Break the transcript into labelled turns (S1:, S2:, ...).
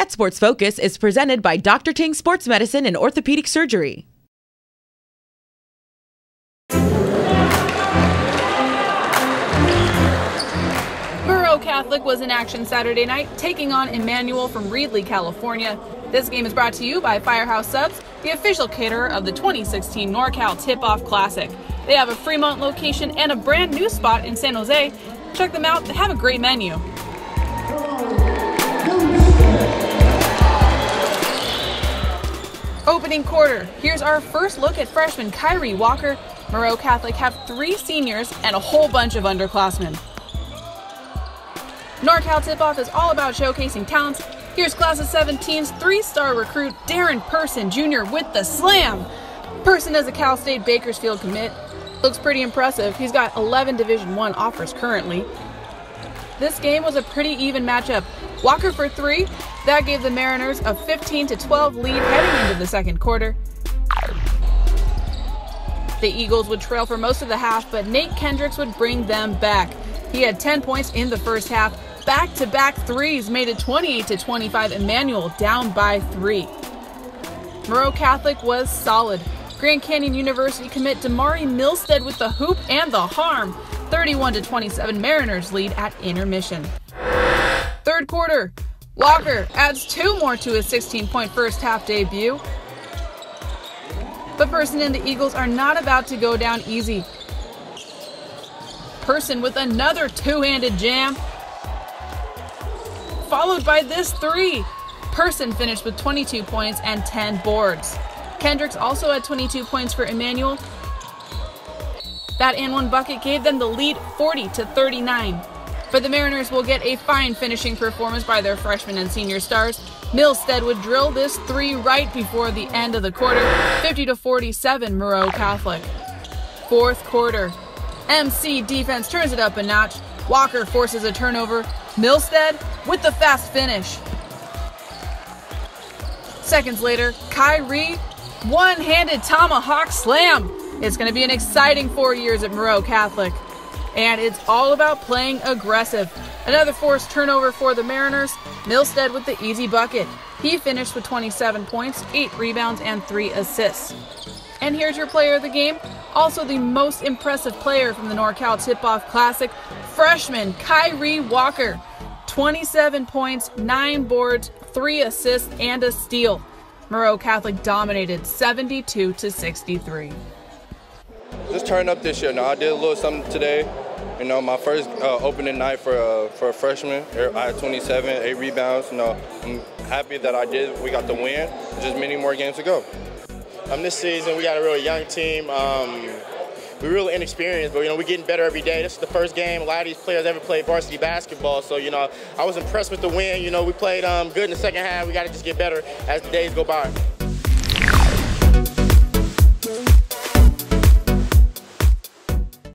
S1: Get Sports Focus is presented by Dr. Ting Sports Medicine and Orthopedic Surgery.
S2: Moreau Catholic was in action Saturday night, taking on Immanuel from Reedley, California. This game is brought to you by Firehouse Subs, the official caterer of the 2016 NorCal Tip Off Classic. They have a Fremont location and a brand new spot in San Jose. Check them out, they have a great menu. Opening quarter. Here's our first look at freshman Kyree Walker. Moreau Catholic have three seniors and a whole bunch of underclassmen. NorCal Tip Off is all about showcasing talents. Here's Class of 17's three star recruit Darren Person Jr. with the slam. Person is a Cal State Bakersfield commit. Looks pretty impressive. He's got 11 Division 1 offers currently. This game was a pretty even matchup. Walker for three. That gave the Mariners a 15 to 12 lead heading into the second quarter. The Eagles would trail for most of the half, but Nate Kendricks would bring them back. He had 10 points in the first half. Back to back threes made it 28 to 25. Immanuel down by three. Moreau Catholic was solid. Grand Canyon University commit Damari Milstead with the hoop and the harm. 31 to 27 Mariners lead at intermission. Third quarter, Walker adds two more to his 16 point first half debut. But Person and the Eagles are not about to go down easy. Person with another two handed jam, followed by this three. Person finished with 22 points and 10 boards. Kendricks also had 22 points for Immanuel. That and one bucket gave them the lead 40 to 39. But the Mariners will get a fine finishing performance by their freshman and senior stars. Milstead would drill this three right before the end of the quarter, 50 to 47 Moreau Catholic. Fourth quarter. MC defense turns it up a notch. Walker forces a turnover. Milstead with the fast finish. Seconds later, Kyree one handed tomahawk slam. It's going to be an exciting four years at Moreau Catholic. And it's all about playing aggressive. Another forced turnover for the Mariners. Milstead with the easy bucket. He finished with 27 points, 8 rebounds, and 3 assists. And here's your player of the game. Also, the most impressive player from the NorCal Tip Off Classic, freshman Kyree Walker. 27 points, 9 boards, 3 assists, and a steal. Moreau Catholic dominated 72 to 63.
S3: Just turn up this year. Now I did a little something today. You know, my first uh, opening night for uh, for a freshman. I had 27, eight rebounds. You know, I'm happy that I did. We got the win. Just many more games to go.
S4: Um, this season we got a really young team. Um, we're really inexperienced, but you know we're getting better every day. This is the first game a lot of these players ever played varsity basketball, so you know I was impressed with the win. You know we played um, good in the second half. We got to just get better as the days go by.